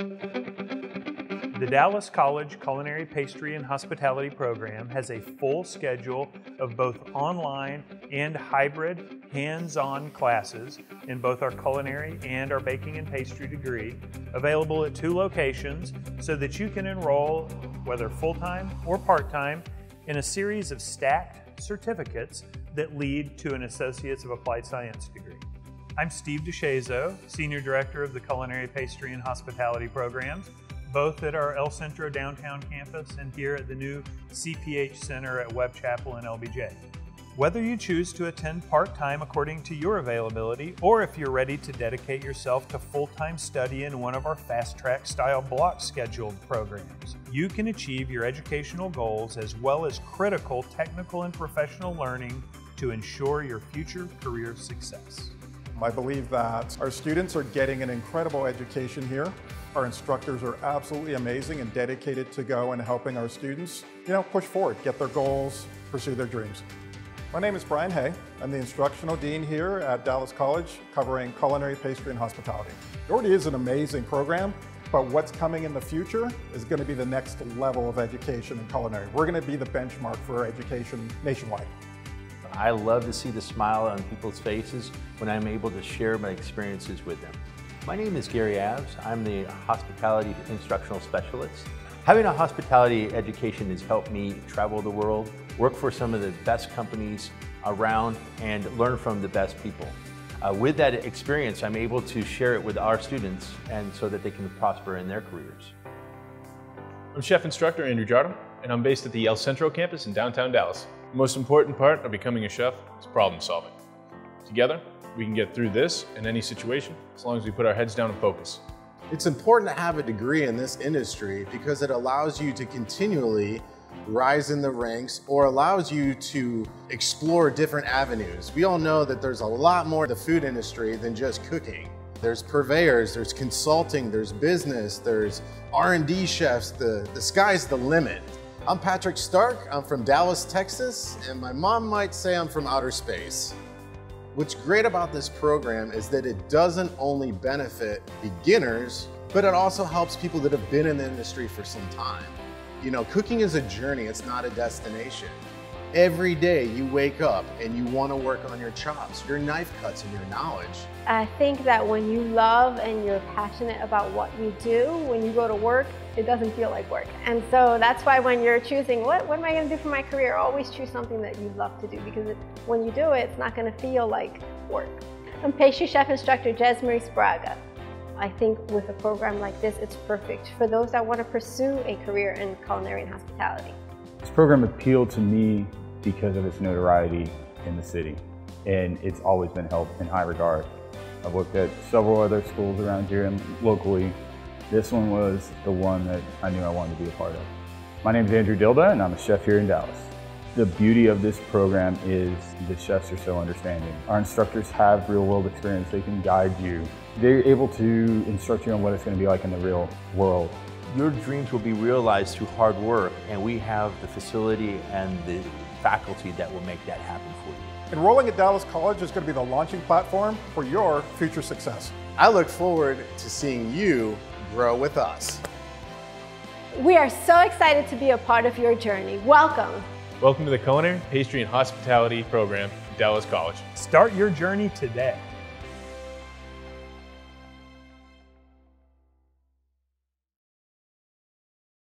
The Dallas College Culinary Pastry and Hospitality Program has a full schedule of both online and hybrid hands-on classes in both our culinary and our baking and pastry degree, available at two locations so that you can enroll, whether full-time or part-time, in a series of stacked certificates that lead to an Associates of Applied Science degree. I'm Steve DeShazo, Senior Director of the Culinary Pastry and Hospitality Programs, both at our El Centro downtown campus and here at the new CPH Center at Webb Chapel in LBJ. Whether you choose to attend part-time according to your availability, or if you're ready to dedicate yourself to full-time study in one of our fast-track style block scheduled programs, you can achieve your educational goals as well as critical technical and professional learning to ensure your future career success. I believe that our students are getting an incredible education here. Our instructors are absolutely amazing and dedicated to go and helping our students, you know, push forward, get their goals, pursue their dreams. My name is Brian Hay. I'm the instructional dean here at Dallas College covering culinary, pastry, and hospitality. It already is an amazing program, but what's coming in the future is going to be the next level of education in culinary. We're going to be the benchmark for education nationwide. I love to see the smile on people's faces when I'm able to share my experiences with them. My name is Gary Avs. I'm the Hospitality Instructional Specialist. Having a hospitality education has helped me travel the world, work for some of the best companies around, and learn from the best people. Uh, with that experience, I'm able to share it with our students and so that they can prosper in their careers. I'm Chef Instructor Andrew Jardim, and I'm based at the El Centro campus in downtown Dallas. The most important part of becoming a chef is problem solving. Together, we can get through this and any situation as long as we put our heads down and focus. It's important to have a degree in this industry because it allows you to continually rise in the ranks or allows you to explore different avenues. We all know that there's a lot more to the food industry than just cooking. There's purveyors, there's consulting, there's business, there's R&D chefs, the, the sky's the limit. I'm Patrick Stark, I'm from Dallas, Texas, and my mom might say I'm from outer space. What's great about this program is that it doesn't only benefit beginners, but it also helps people that have been in the industry for some time. You know, cooking is a journey, it's not a destination. Every day you wake up and you want to work on your chops, your knife cuts, and your knowledge. I think that when you love and you're passionate about what you do, when you go to work, it doesn't feel like work. And so that's why when you're choosing, what, what am I going to do for my career, always choose something that you love to do because it, when you do it, it's not going to feel like work. I'm pastry chef instructor Jesmarie Spraga. I think with a program like this, it's perfect for those that want to pursue a career in culinary and hospitality. This program appealed to me because of its notoriety in the city, and it's always been held in high regard. I've looked at several other schools around here and locally. This one was the one that I knew I wanted to be a part of. My name is Andrew Dilda, and I'm a chef here in Dallas. The beauty of this program is the chefs are so understanding. Our instructors have real world experience. They can guide you. They're able to instruct you on what it's going to be like in the real world. Your dreams will be realized through hard work, and we have the facility and the faculty that will make that happen for you. Enrolling at Dallas College is going to be the launching platform for your future success. I look forward to seeing you grow with us. We are so excited to be a part of your journey. Welcome. Welcome to the Culinary, Pastry, and Hospitality program at Dallas College. Start your journey today.